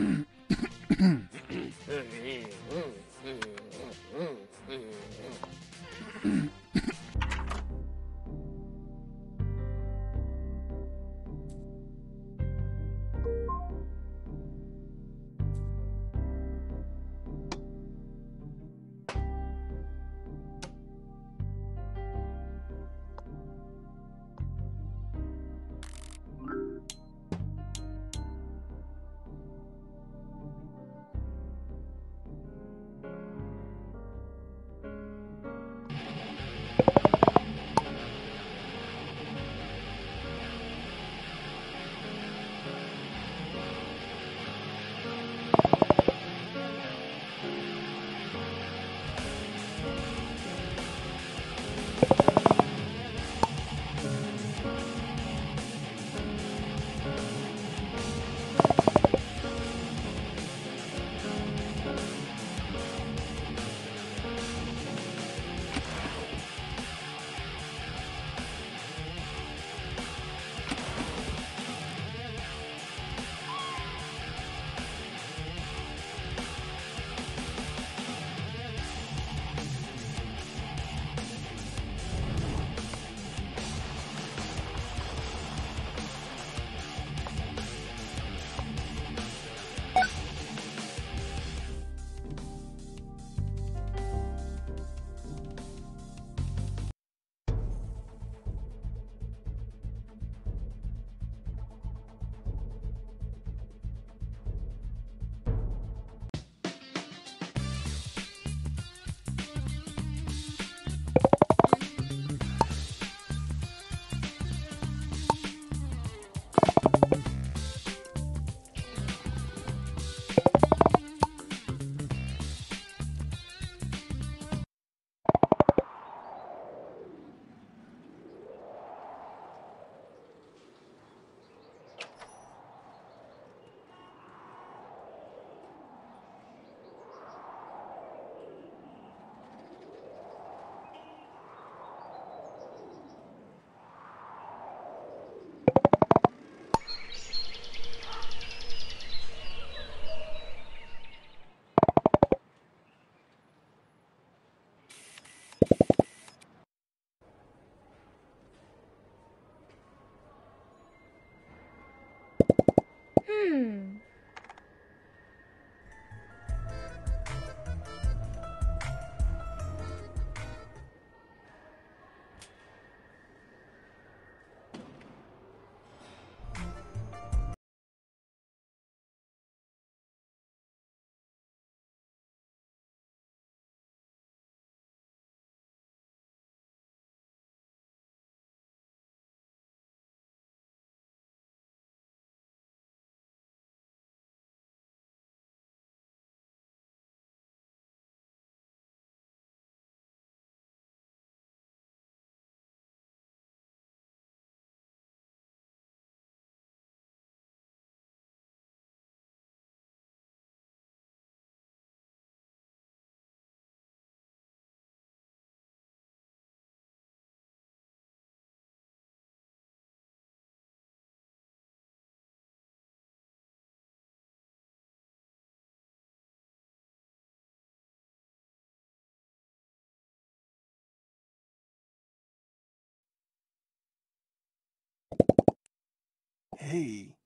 Mm-hmm. Hmm. Hey,